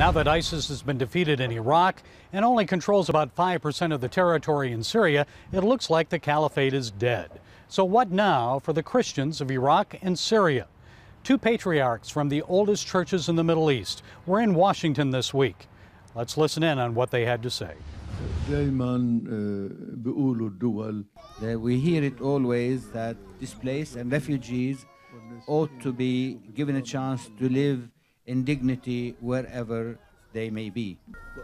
Now that ISIS has been defeated in Iraq and only controls about 5% of the territory in Syria, it looks like the caliphate is dead. So, what now for the Christians of Iraq and Syria? Two patriarchs from the oldest churches in the Middle East were in Washington this week. Let's listen in on what they had to say. We hear it always that displaced and refugees ought to be given a chance to live in dignity wherever they may be.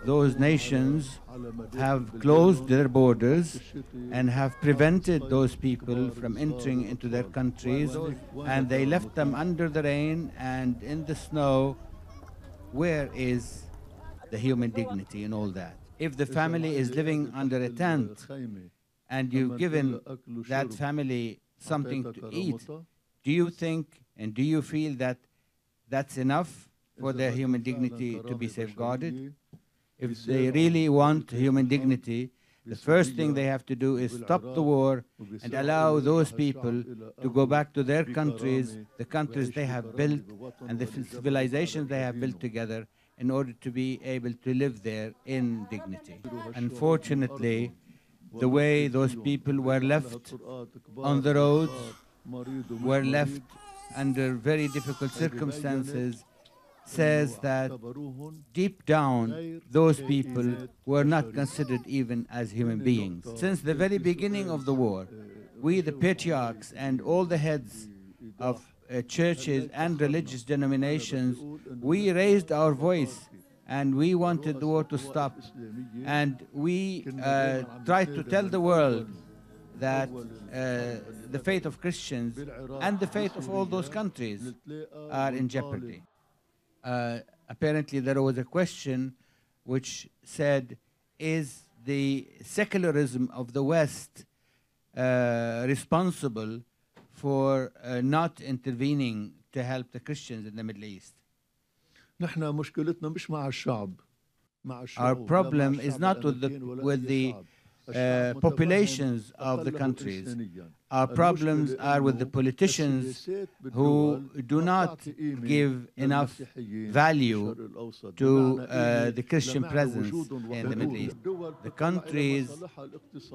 Those nations have closed their borders and have prevented those people from entering into their countries and they left them under the rain and in the snow. Where is the human dignity in all that? If the family is living under a tent and you've given that family something to eat, do you think and do you feel that that's enough for their human dignity to be safeguarded? If they really want human dignity, the first thing they have to do is stop the war and allow those people to go back to their countries, the countries they have built, and the civilizations they have built together in order to be able to live there in dignity. Unfortunately, the way those people were left on the roads, were left under very difficult circumstances, says that deep down, those people were not considered even as human beings. Since the very beginning of the war, we, the patriarchs, and all the heads of uh, churches and religious denominations, we raised our voice and we wanted the war to stop. And we uh, tried to tell the world that uh, the fate of Christians and the fate of all those countries are in jeopardy. Uh, apparently, there was a question which said, Is the secularism of the West uh, responsible for uh, not intervening to help the Christians in the Middle East? نحن مشكلتنا مش مع الشعب مع الشعوب Our لا مع problem is الشعب not with the, الأمريكي ولا with أي the شعب. uh, populations of the countries. Our problems are with the politicians who do not give enough value to uh, the Christian presence in the Middle East. The countries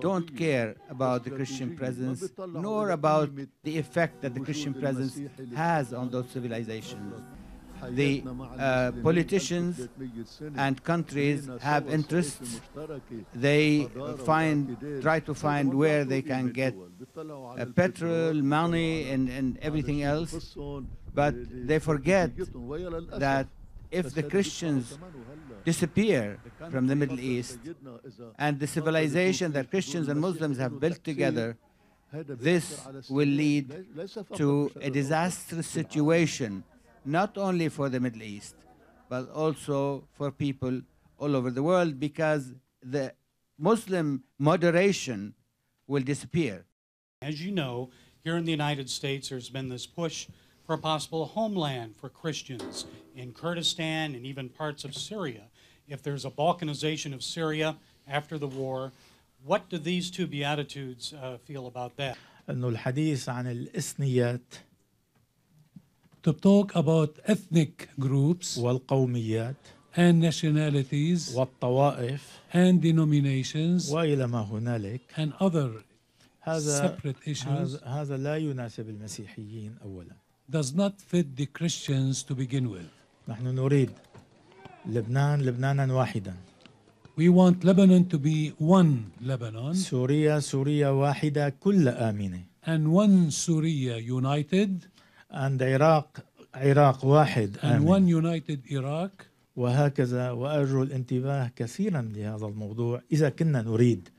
don't care about the Christian presence nor about the effect that the Christian presence has on those civilizations the uh, politicians and countries have interests. They find, try to find where they can get uh, petrol, money, and, and everything else. But they forget that if the Christians disappear from the Middle East and the civilization that Christians and Muslims have built together, this will lead to a disastrous situation not only for the Middle East, but also for people all over the world because the Muslim moderation will disappear. As you know, here in the United States, there's been this push for a possible homeland for Christians in Kurdistan and even parts of Syria. If there's a Balkanization of Syria after the war, what do these two beatitudes uh, feel about that? انه الحديث عن الاثنيات to talk about ethnic groups والقوميات and nationalities والطوائف and denominations والى ما هنالك and other هذا separate issues هذا, هذا لا يناسب المسيحيين اولا does not fit the Christians to begin with. نحن نريد لبنان لبنانا واحدا We want Lebanon to be one Lebanon سوريا سوريا واحدة كل آمنة and one Syria united And عراق عراق واحد and one united Iraq وهكذا وأرجو الانتباه كثيرا لهذا الموضوع إذا كنا نريد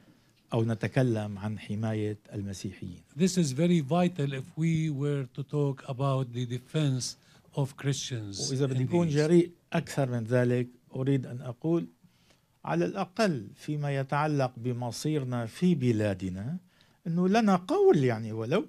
أو نتكلم عن حماية المسيحيين This is very vital if we were to talk about the defense of Christians. وإذا بدي أكون. جريء أكثر من ذلك أريد أن أقول على الأقل فيما يتعلق بمصيرنا في بلادنا أنه لنا قول يعني ولو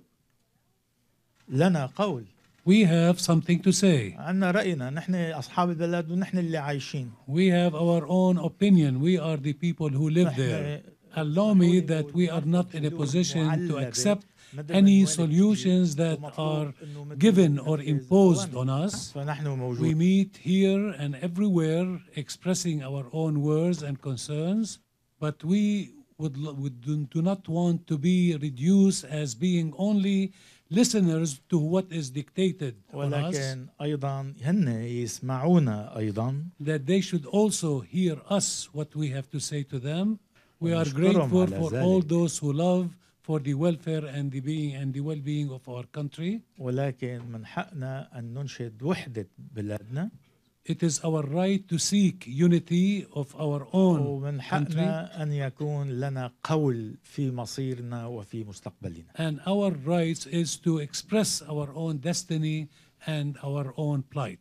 لنا قول We have something to say. عنا رأينا نحن أصحاب البلد ونحن اللي عايشين We have our own opinion. We are the people who live there. نحن Allow me that we are not in a position to accept مثل any عنوان solutions كتير that ومطلوب are إنه مثل given or ننفذ imposed on أوامر. us. فنحن We موجودين meet here and everywhere expressing our own words and concerns, but we would, lo- we do, do not want to be reduced as being only listeners to what is dictated on us, ولكن ايضا هن يسمعونا ايضا that they should also hear us what we have to say to them. We are ونشكرهم grateful على for all ذلك. those who love for the welfare and the being and the well-being of our country. ولكن من حقنا ان ننشد وحده بلادنا It is our right to seek unity of our own ومن country. حقنا ان يكون لنا قول في مصيرنا وفي مستقبلنا And our rights is to express our own destiny and our own plight.